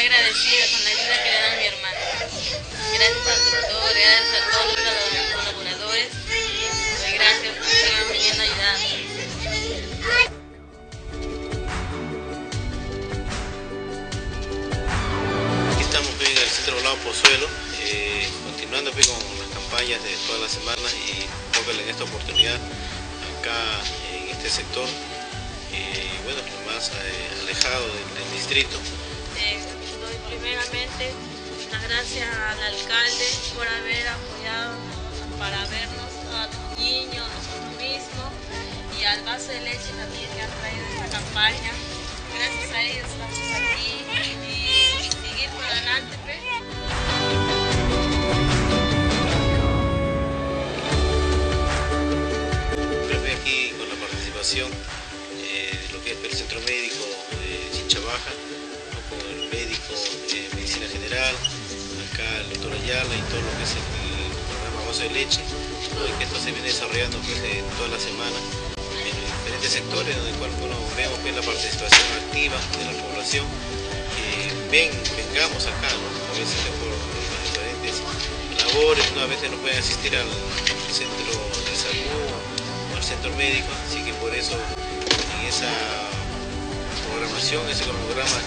agradecida con la ayuda que le dan a mi hermano. Gracias al doctor, gracias a todos los colaboradores. Doy gracias por estar viniendo a ayudar. Aquí estamos en el centro poblado Pozuelo, eh, continuando con las campañas de todas las semanas y en esta oportunidad acá en este sector, eh, bueno, más eh, alejado del distrito. Eh, primeramente las gracias al alcalde por haber apoyado para vernos a los niños, nosotros mismos y al vaso de leche también que han traído esta campaña. Gracias a ellos estamos aquí y seguir por adelante. pues. Estoy con la participación eh, lo que es el centro médico de el de medicina general, acá el doctor Ayala y todo lo que es el, programa Vaso de Leche, ¿no? y que esto se viene desarrollando pues, eh, toda la semana en diferentes sectores, donde cual, bueno, vemos que la participación activa de la población. que ven, vengamos acá, ¿no? a veces por las diferentes labores, ¿no? a veces no pueden asistir al centro de salud o al centro médico, así que por eso en esa programación, ese cronograma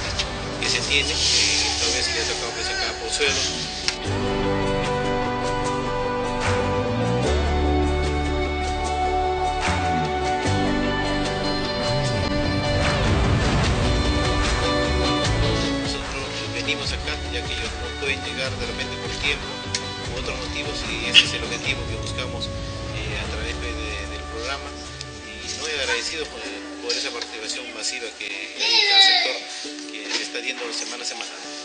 se tiene, eh, esta vez le ha tocado pues acá a Pozuelo, Nosotros venimos acá ya que ellos no pueden llegar de repente por tiempo u otros motivos y ese es el objetivo que buscamos eh, a través de- de- del programa. Y muy agradecido por, masiva que hay en cada sector que se está dando semana a semana.